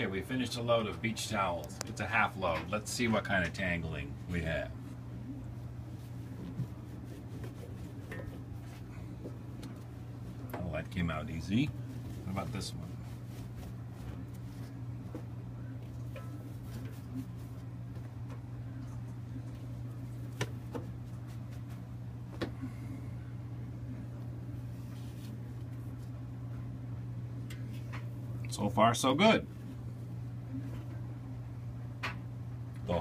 Okay, we finished a load of beach towels. It's a half load. Let's see what kind of tangling we have. Oh, that came out easy. What about this one? So far, so good.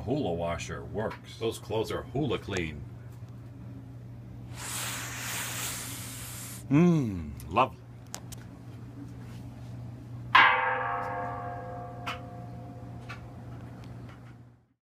Hula washer works. Those clothes are hula clean. Mmm, lovely.